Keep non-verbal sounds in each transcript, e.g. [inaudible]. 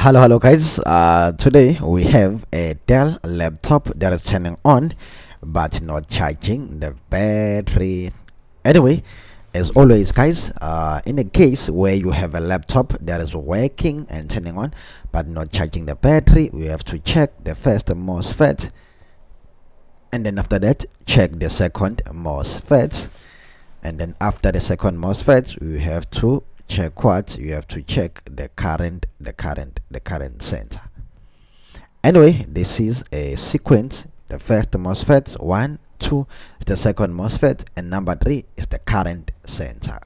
hello hello guys. Uh, today we have a Dell laptop that is turning on but not charging the battery. Anyway as always guys uh, in a case where you have a laptop that is working and turning on but not charging the battery we have to check the first MOSFET. And then after that check the second MOSFET. And then after the second MOSFET we have to check what you have to check the current the current the current sensor. Anyway this is a sequence. The first MOSFET one two is the second MOSFET and number three is the current sensor.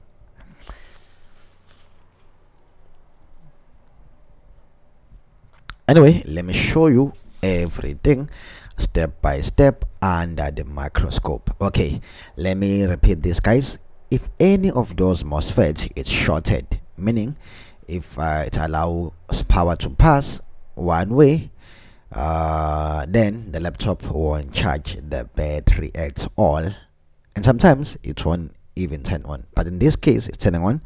Anyway let me show you everything step by step under the microscope. Okay let me repeat this guys if any of those MOSFETs is shorted. Meaning if uh, it allows power to pass one way uh, then the laptop won't charge the battery at all. And sometimes it won't even turn on. But in this case it's turning on.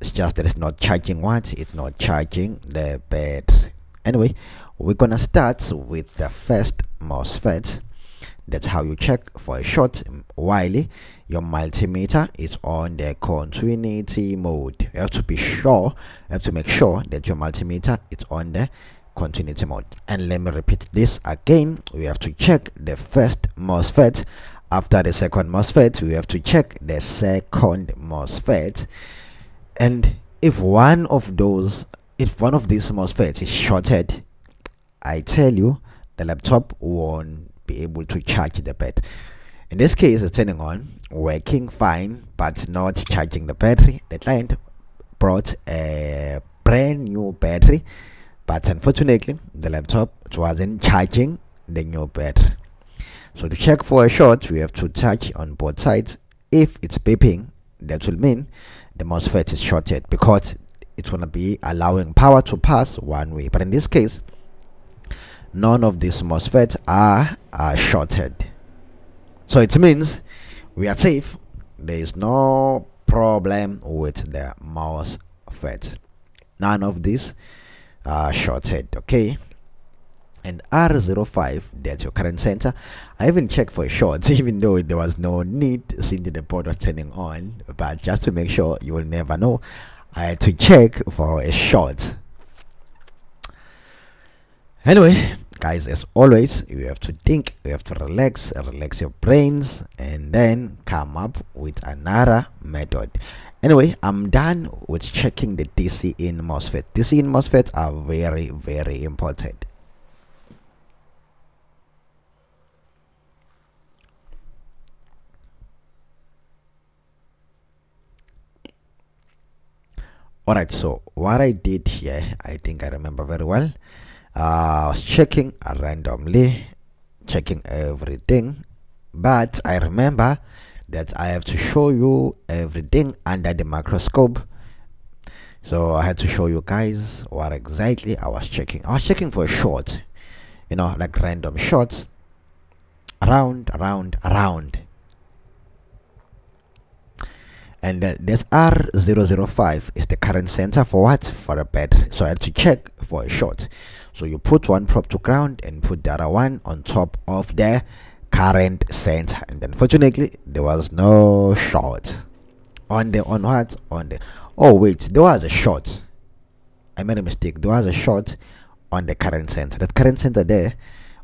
It's just that it's not charging what it's not charging the battery. Anyway we're gonna start with the first MOSFET that's how you check for a short while your multimeter is on the continuity mode. You have to be sure you have to make sure that your multimeter is on the continuity mode. And let me repeat this again. We have to check the first MOSFET. After the second MOSFET we have to check the second MOSFET. And if one of those if one of these MOSFETs is shorted I tell you the laptop won't be able to charge the battery. In this case it's turning on working fine but not charging the battery. The client brought a brand new battery but unfortunately the laptop wasn't charging the new battery. So to check for a short we have to touch on both sides. If it's beeping that will mean the MOSFET is shorted because it's going to be allowing power to pass one way. But in this case none of these MOSFETs are, are shorted. So it means we are safe. There is no problem with the MOSFET. None of these are shorted. Okay. And R05, that's your current sensor. I even checked for shorts, [laughs] even though there was no need since the port was turning on. But just to make sure you will never know, I had to check for a short. Anyway, guys as always you have to think you have to relax relax your brains and then come up with another method. Anyway i'm done with checking the dc in mosfet. Dc in mosfet are very very important. All right so what i did here i think i remember very well I was checking randomly, checking everything, but I remember that I have to show you everything under the microscope. So I had to show you guys what exactly I was checking. I was checking for a short, you know, like random shots, around, around, around. And this R005 is the current sensor for what? For a battery. So I had to check for a short so you put one prop to ground and put the other one on top of the current sensor. And unfortunately there was no short on the on what? On the oh wait there was a short i made a mistake. There was a short on the current sensor. That current sensor there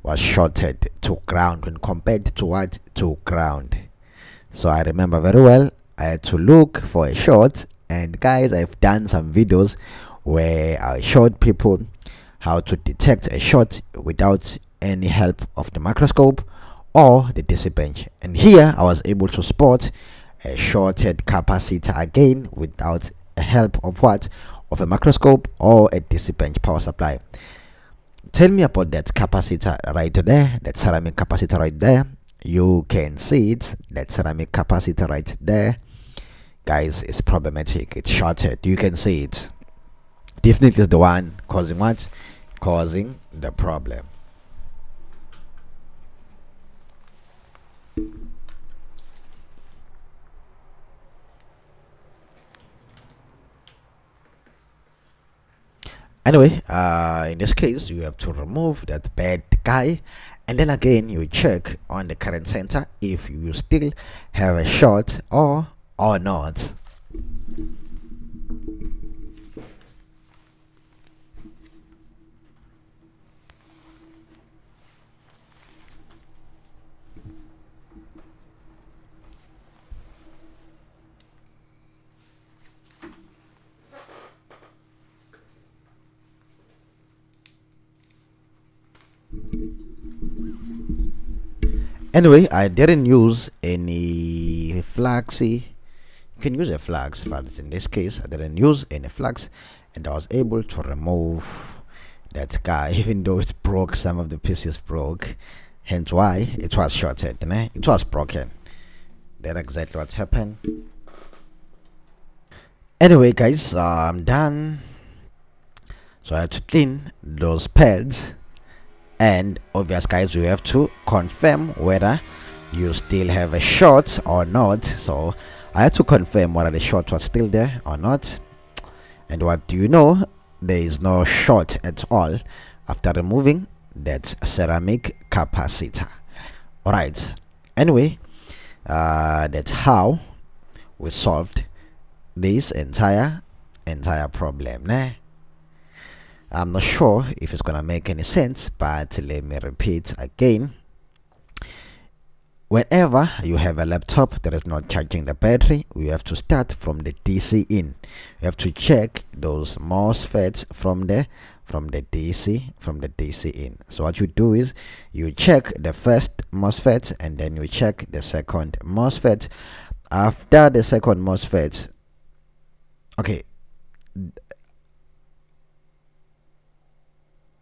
was shorted to ground when compared to what? To ground. So i remember very well i had to look for a short and guys i've done some videos where i showed people how to detect a short without any help of the microscope or the DC bench. And here I was able to spot a shorted capacitor again without help of what? Of a microscope or a DC bench power supply. Tell me about that capacitor right there that ceramic capacitor right there. You can see it that ceramic capacitor right there guys it's problematic. It's shorted you can see it. Definitely is the one causing what? Causing the problem. Anyway uh in this case you have to remove that bad guy. And then again you check on the current sensor if you still have a short or Oh, or not anyway i didn't use any flagsy you can use a flux but in this case i didn't use any flux and i was able to remove that guy [laughs] even though it broke some of the pieces broke. Hence why it was shorted né? it was broken. That's exactly what happened. Anyway guys uh, i'm done. So i had to clean those pads. And obvious guys you have to confirm whether you still have a short or not. So i had to confirm whether the short was still there or not. And what do you know there is no short at all after removing that ceramic capacitor. All right anyway uh, that's how we solved this entire entire problem nah? I'm not sure if it's gonna make any sense but let me repeat again whenever you have a laptop that is not charging the battery we have to start from the DC in. You have to check those MOSFETs from the from the DC from the DC in. So what you do is you check the first MOSFET and then you check the second MOSFET. After the second MOSFET okay.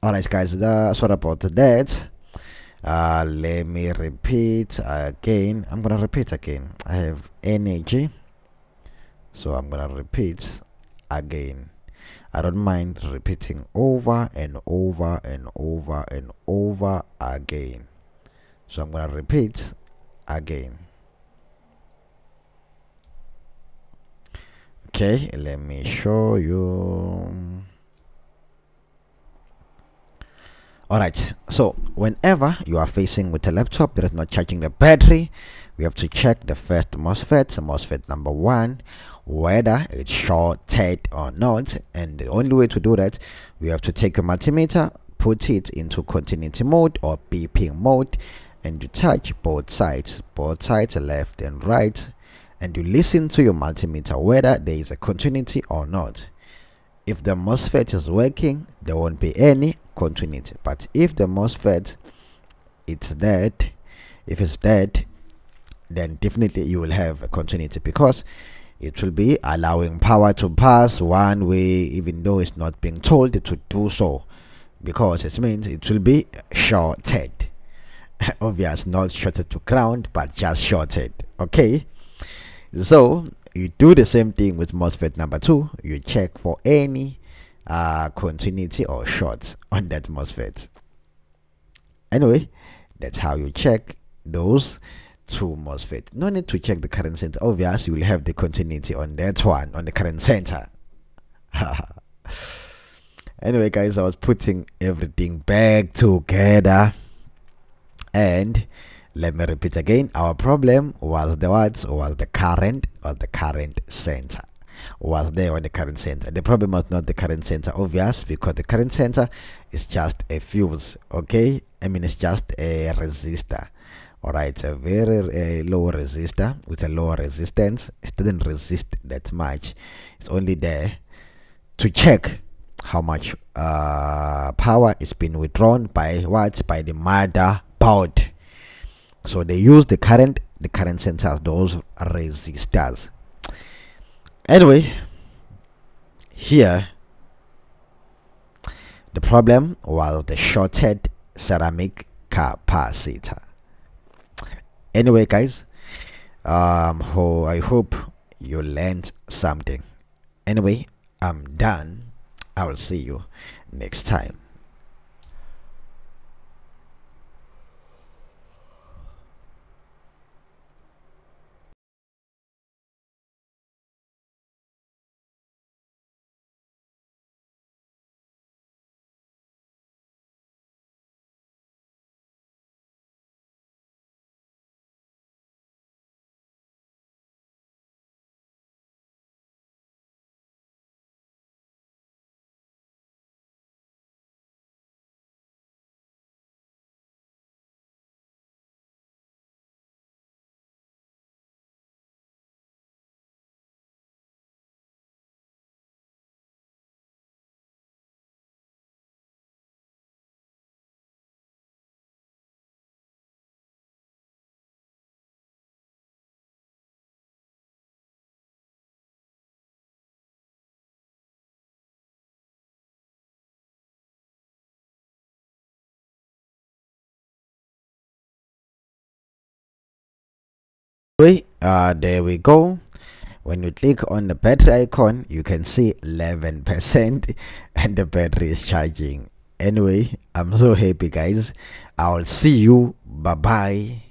Alright guys that's what about that uh let me repeat again. I'm gonna repeat again. I have energy so i'm gonna repeat again. I don't mind repeating over and over and over and over again. So i'm gonna repeat again. Okay let me show you Alright, so whenever you are facing with a laptop that is not charging the battery, we have to check the first MOSFET, MOSFET number one, whether it's shorted or not. And the only way to do that, we have to take a multimeter, put it into continuity mode or beeping mode, and you touch both sides, both sides left and right, and you listen to your multimeter whether there is a continuity or not. If the MOSFET is working, there won't be any continuity. But if the MOSFET it's dead if it's dead then definitely you will have a continuity because it will be allowing power to pass one way even though it's not being told to do so. Because it means it will be shorted. [laughs] Obvious not shorted to ground but just shorted. Okay? So you do the same thing with MOSFET number two. You check for any uh, continuity or short on that MOSFET. Anyway, that's how you check those two MOSFET. No need to check the current sensor. Obviously, you will have the continuity on that one, on the current sensor. [laughs] anyway, guys, I was putting everything back together. And let me repeat again, our problem was the what? Was the current, was the current sensor was there on the current sensor. The problem was not the current sensor, obvious, because the current sensor is just a fuse, okay? I mean, it's just a resistor. All right, a very low resistor with a lower resistance. It doesn't resist that much. It's only there to check how much uh, power is being withdrawn by what? By the mother motherboard. So they use the current, the current sensors, those resistors anyway here the problem was the shorted ceramic capacitor. Anyway guys um i hope you learned something. Anyway i'm done. I will see you next time uh there we go. When you click on the battery icon you can see 11 percent [laughs] and the battery is charging. Anyway i'm so happy guys. I'll see you. Bye bye